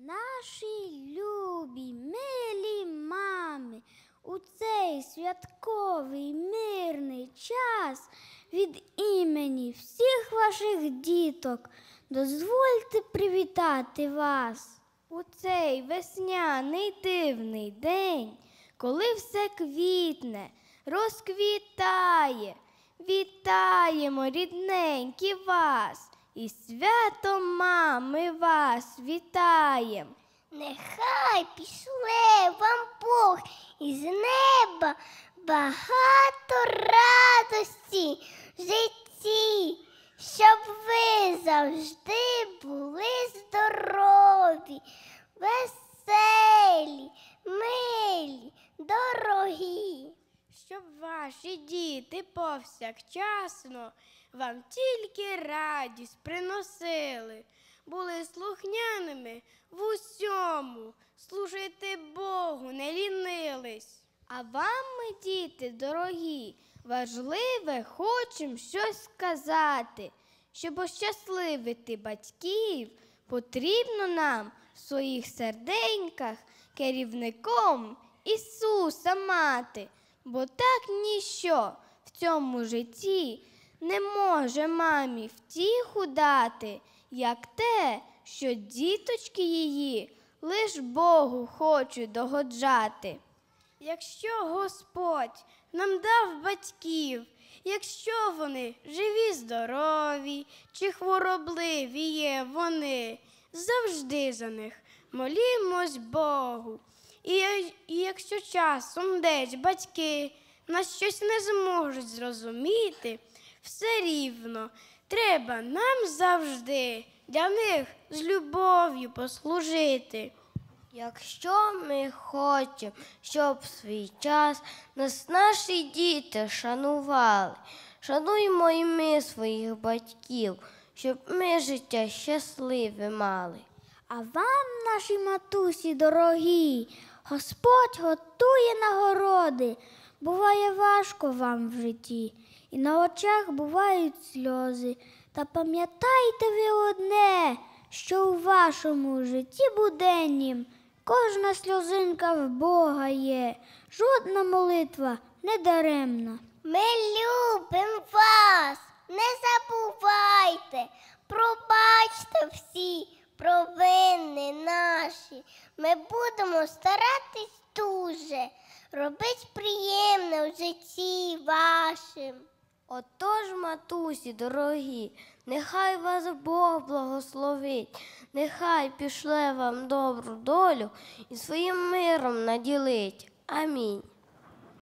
Наші любі, милі мами, у цей святковий мирний час від імені всіх ваших діток дозвольте привітати вас. У цей весняний дивний день, коли все квітне, розквітає, вітаємо рідненькі вас, і святом мами вас вітаєм. Нехай пішле вам Бог із неба багато радості в житті, щоб ви завжди були здорові, веселі, милі, дорогі. щоб ваші діти повсякчасно вам тільки радість приносили, були слухняними в усьому, служити Богу не лінились. А вам ми, діти дорогі, важливе хочемо щось сказати. Щоб ощасливити батьків, потрібно нам в своїх серденьках керівником Ісуса мати, бо так ніщо в цьому житті не може мамі втіху дати, як те, що діточки її лиш Богу хочуть догоджати. Якщо Господь нам дав батьків, якщо вони живі, здорові чи хворобливі є вони, завжди за них молімось Богу. І, і якщо часом десь батьки нас щось не зможуть зрозуміти, все рівно треба нам завжди для них з любов'ю послужити. Якщо ми хочемо, щоб свій час нас наші діти шанували, шануймо і ми своїх батьків, щоб ми життя щасливе мали. А вам, наші матусі дорогі, Господь готує нагороди. Буває важко вам в житті, і на очах бувають сльози. Та пам'ятайте ви одне, що у вашому житті буденнім кожна сльозинка в Бога є, жодна молитва не даремна. Ми любимо вас, не забувайте, пробачте всі провини наші. Ми будемо старатись дуже, робити приємне в житті вашим. Отож, матусі, дорогі, нехай вас Бог благословить, нехай пішле вам добру долю і своїм миром наділить. Амінь.